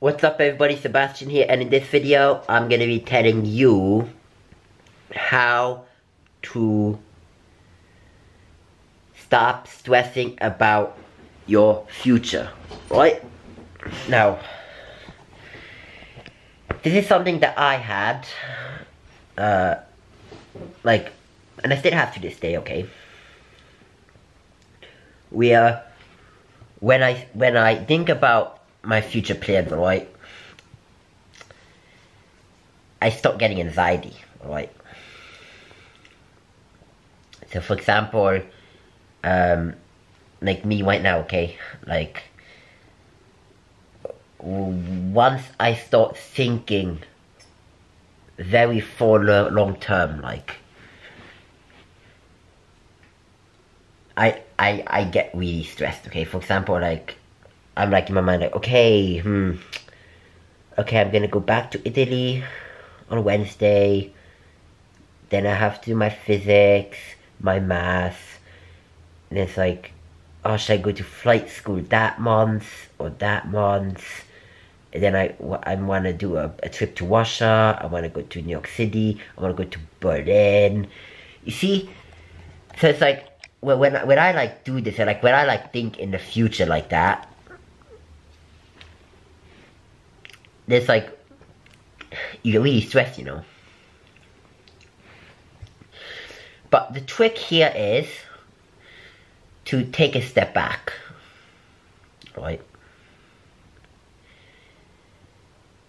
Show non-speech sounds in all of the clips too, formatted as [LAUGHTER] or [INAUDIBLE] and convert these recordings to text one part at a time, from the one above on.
What's up everybody, Sebastien here, and in this video, I'm gonna be telling you how to stop stressing about your future, right? Now, this is something that I had, uh, like, and I still have to this day, okay? Where, when I, when I think about my future plans, right? I start getting anxiety, right? So for example, um, like me right now, okay, like once I start thinking very for long term, like I I I get really stressed. Okay, for example, like I'm like in my mind like, okay, hmm, okay, I'm gonna go back to Italy on Wednesday. Then I have to do my physics, my math. And it's like, oh, should I go to flight school that month or that month? And then I, I want to do a, a trip to Russia. I want to go to New York City. I want to go to Berlin. You see? So it's like, when, when, when I like do this, and like when I like think in the future like that, there's like you get really stressed, you know. But the trick here is to take a step back, right?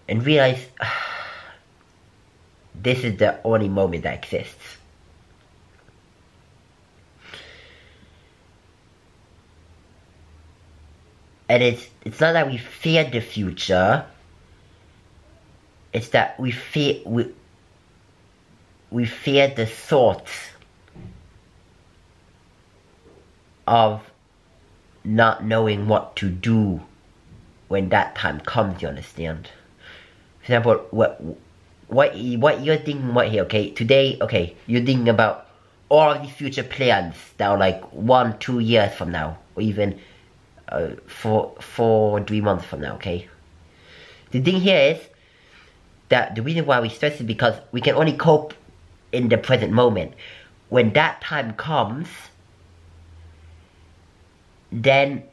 And realize [SIGHS] this is the only moment that exists. And it's it's not that we fear the future, it's that we fear we we fear the thoughts of not knowing what to do when that time comes you understand? For example what what what you're thinking what here okay today okay you're thinking about all of these future plans that are like one two years from now or even uh, four four three months from now okay? The thing here is that the reason why we stress is because we can only cope in the present moment. When that time comes, then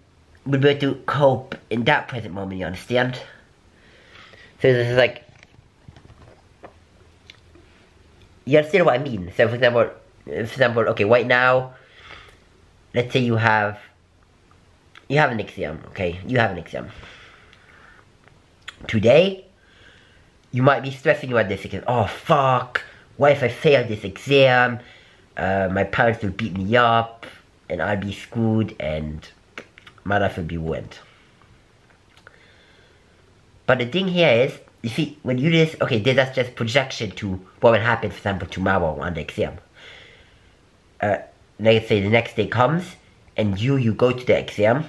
we'll be able to cope in that present moment, you understand? So this is like, you understand what I mean? So for example, for example, okay, right now, let's say you have, you have an exam, okay? You have an exam. Today, you might be stressing about this again. Oh fuck, what if I fail this exam? Uh, my parents will beat me up and I'll be screwed and my life will be ruined. But the thing here is, you see, when you do this, okay, that's just projection to what will happen, for example, tomorrow on the exam. Uh, let's say the next day comes, and you, you go to the exam.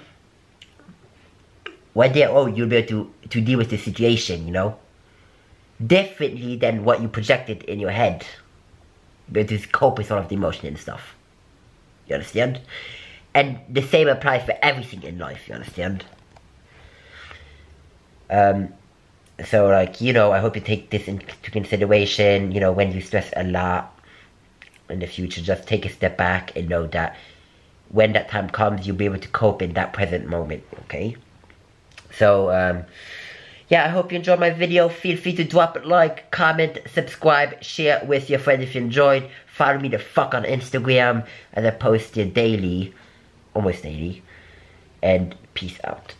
One day, oh, you'll be able to, to deal with the situation, you know? Differently than what you projected in your head. But cope with all of the emotion and stuff. You understand? And the same applies for everything in life, you understand? Um, so like, you know, I hope you take this into consideration, you know, when you stress a lot in the future, just take a step back and know that when that time comes, you'll be able to cope in that present moment, okay? So, um, yeah, I hope you enjoyed my video. Feel free to drop a like, comment, subscribe, share with your friends if you enjoyed. Follow me the fuck on Instagram as I post it daily, almost daily. And peace out.